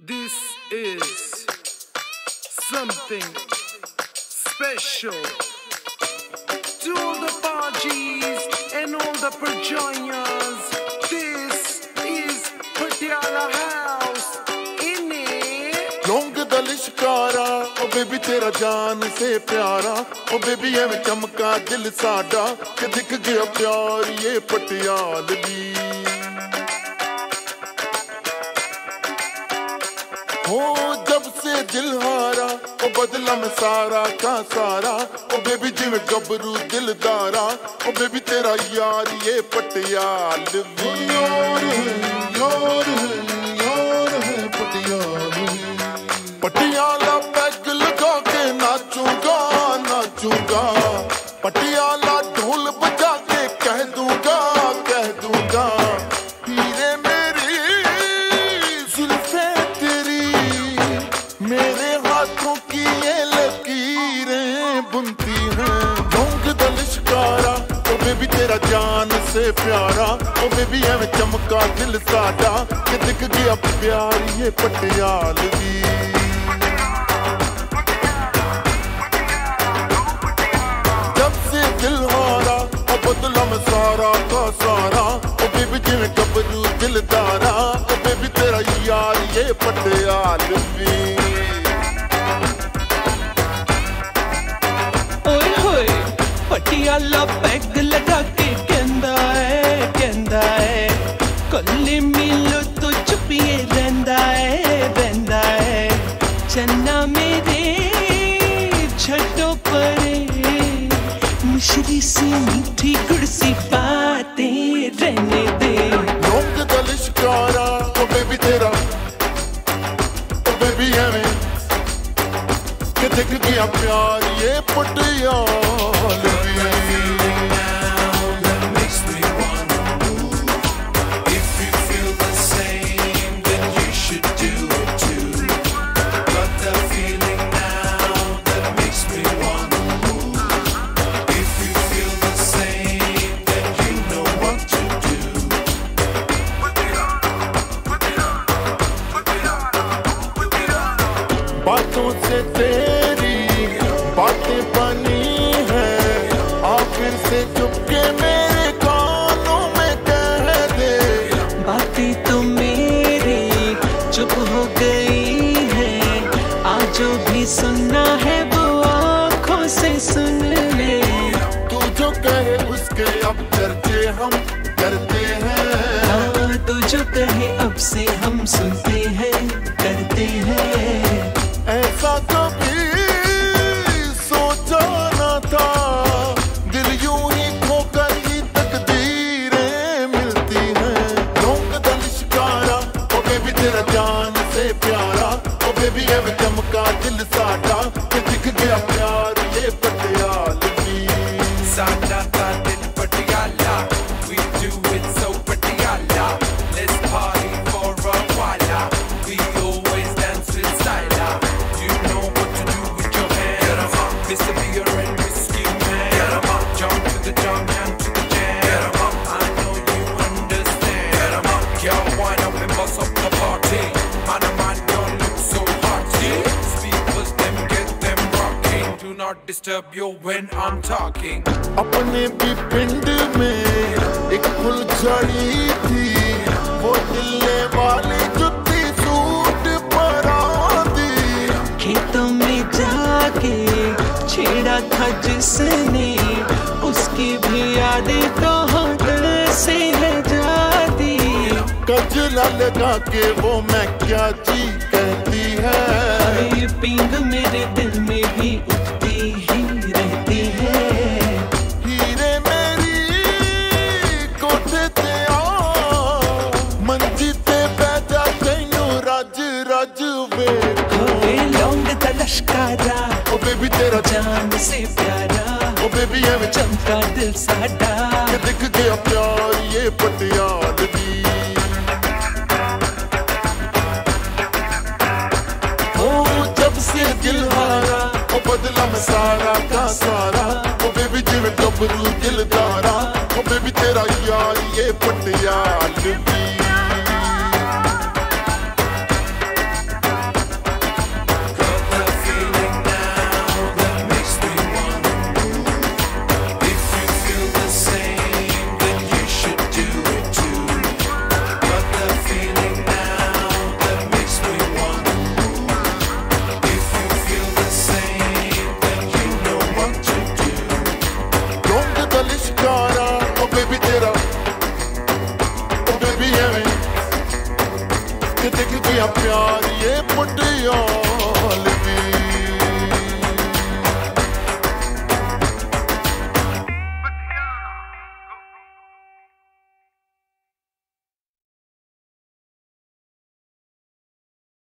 This is something special to all the parties and all the perjoiners. This is Patiala House in it. लौंग दा लिशकारा ओ baby तेरा जान से प्यारा ओ baby एवें चमका दिल साडा कि दिख गया प्यार ये पटियालवी हो जब से दिल हारा ओ बदला मैं सारा का सारा। ओ बेबी जिवें गबरू दिलदारा। ओ बेबी तेरा यार ये पटियालवी यार यार है यार पटियालवी पटियाला। पैग लगा के नाचूँगा नाचूँगा। ਏ ਪਿਆਰਾ ਉਹ ਬੇਬੀ ਐਵੇਂ ਚਮਕਾ ਦਿਲ ਸਾਡਾ ਕਿ ਦਿਖ ਗਿਆ ਪਿਆਰੀਏ ਪਟਿਆਲਵੀ ਜਬ ਸੇ ਦਿਲ ਹਾਰਾ ਉਹ ਬਦਲਾ ਸਾਰਾ ਦਾ ਸਾਰਾ ਉਹ ਬੇਬੀ ਜਿਵੇਂ ਕਬਰੂ ਦਿਲਦਾਰਾ ਉਹ ਬੇਬੀ ਤੇਰਾ ਯਾਰ ਏ ਪਟਿਆਲਵੀ ਓਏ ਹੋਏ ਪਟਿਆਲਾ ਪੈਗ ਲਗਾ सुन ले। तू जो कहे उसके अब करते हम करते हैं। तू तो जो कहे अब से हम सुनते not disturb you when I'm talking. अपने भी पिंड में एक फुलझड़ी थी। वो दिल्ले वाली जुत्ती सूट परा दी खेतों में जाके छेड़ा था जिसने उसकी भी यादें तो हाथ से है जाती। कजला लगा के वो मैं क्या जी कहती है? पिंग मेरे दिल में भी रज रज वेखो दा लश्कारा ओ बेबी तेरा जान से प्यारा। ओ बेबी एवें चमका दिल साडा के दिख गया प्यार ये पटियालवी ओ जब से दिल हारा ओ बदला मैं सारा का सारा। ओ बेबी जिवें दिलदारा ओ बेबी तेरा यार ये पटियालवी ਪਿਆਰੀਏ ਮੁੰਡਿਓ।